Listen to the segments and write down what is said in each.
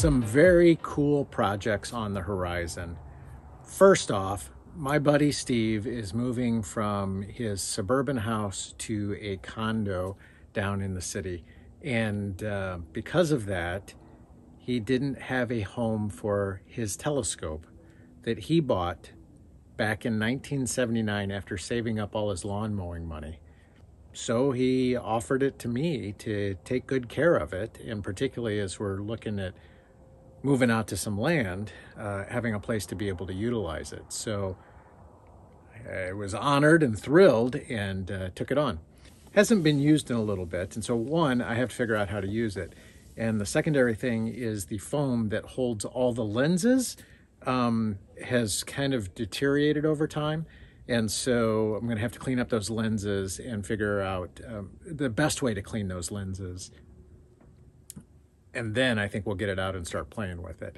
some very cool projects on the horizon. First off, my buddy Steve is moving from his suburban house to a condo down in the city. And uh, because of that, he didn't have a home for his telescope that he bought back in 1979 after saving up all his lawn mowing money. So he offered it to me to take good care of it, and particularly as we're looking at moving out to some land, uh, having a place to be able to utilize it. So I was honored and thrilled and uh, took it on. Hasn't been used in a little bit, and so one, I have to figure out how to use it. And the secondary thing is the foam that holds all the lenses um, has kind of deteriorated over time. And so I'm going to have to clean up those lenses and figure out um, the best way to clean those lenses. And then I think we'll get it out and start playing with it.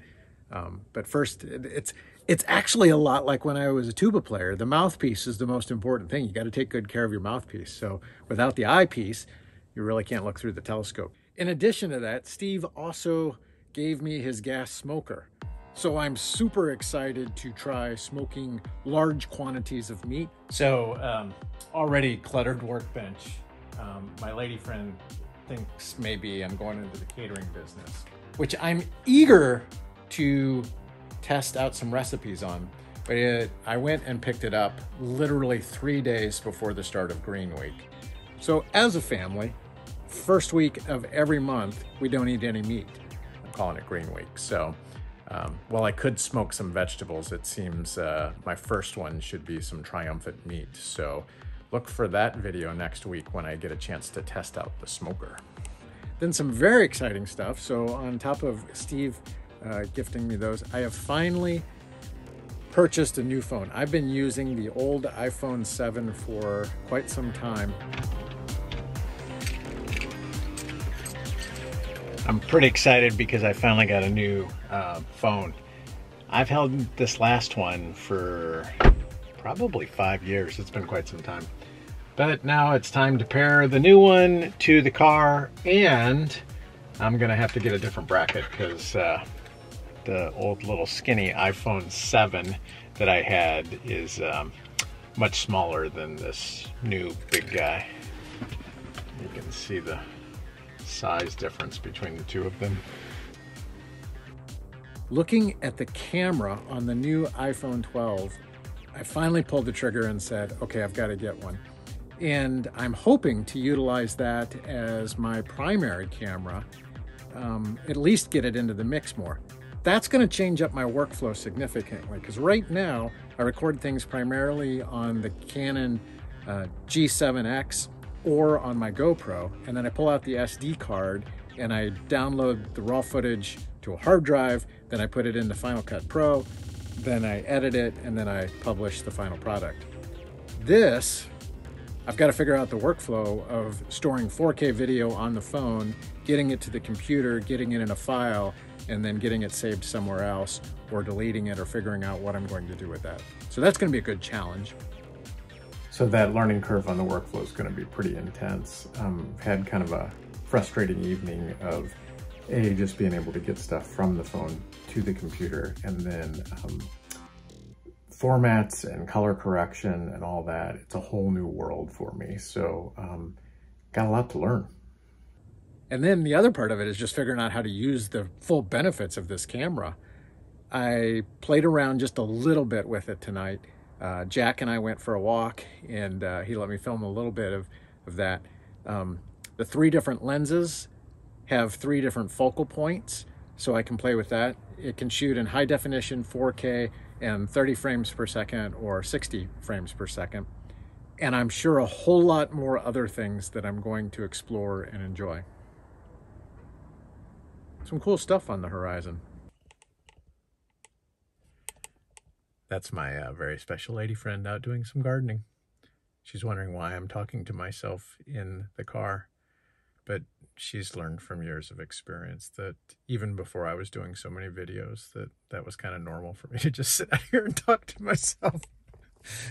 Um, but first, it's it's actually a lot like when I was a tuba player. The mouthpiece is the most important thing. You got to take good care of your mouthpiece. So without the eyepiece, you really can't look through the telescope. In addition to that, Steve also gave me his gas smoker. So I'm super excited to try smoking large quantities of meat. So um, already cluttered workbench. Um, my lady friend thinks maybe I'm going into the catering business, which I'm eager to test out some recipes on. But it, I went and picked it up literally three days before the start of Green Week. So as a family, first week of every month, we don't eat any meat. I'm calling it Green Week. So um, while I could smoke some vegetables, it seems uh, my first one should be some triumphant meat. So look for that video next week when I get a chance to test out the smoker. Then some very exciting stuff. So on top of Steve uh, gifting me those, I have finally purchased a new phone. I've been using the old iPhone 7 for quite some time. I'm pretty excited because I finally got a new uh, phone. I've held this last one for probably five years. It's been quite some time. But now it's time to pair the new one to the car and I'm gonna have to get a different bracket because uh, the old little skinny iPhone 7 that I had is um, much smaller than this new big guy. You can see the size difference between the two of them. Looking at the camera on the new iPhone 12, I finally pulled the trigger and said, okay, I've got to get one. And I'm hoping to utilize that as my primary camera, um, at least get it into the mix more. That's going to change up my workflow significantly because right now I record things primarily on the Canon uh, G7X or on my GoPro, and then I pull out the SD card and I download the raw footage to a hard drive, then I put it into Final Cut Pro, then I edit it, and then I publish the final product. This, I've got to figure out the workflow of storing 4K video on the phone, getting it to the computer, getting it in a file, and then getting it saved somewhere else, or deleting it, or figuring out what I'm going to do with that. So that's going to be a good challenge. So that learning curve on the workflow is going to be pretty intense. Um, had kind of a frustrating evening of A, just being able to get stuff from the phone to the computer and then um, formats and color correction and all that. It's a whole new world for me. So um, got a lot to learn. And then the other part of it is just figuring out how to use the full benefits of this camera. I played around just a little bit with it tonight uh, Jack and I went for a walk and uh, he let me film a little bit of, of that. Um, the three different lenses have three different focal points, so I can play with that. It can shoot in high definition 4K and 30 frames per second or 60 frames per second. And I'm sure a whole lot more other things that I'm going to explore and enjoy. Some cool stuff on the horizon. That's my uh, very special lady friend out doing some gardening. She's wondering why I'm talking to myself in the car. But she's learned from years of experience that even before I was doing so many videos that that was kind of normal for me to just sit out here and talk to myself.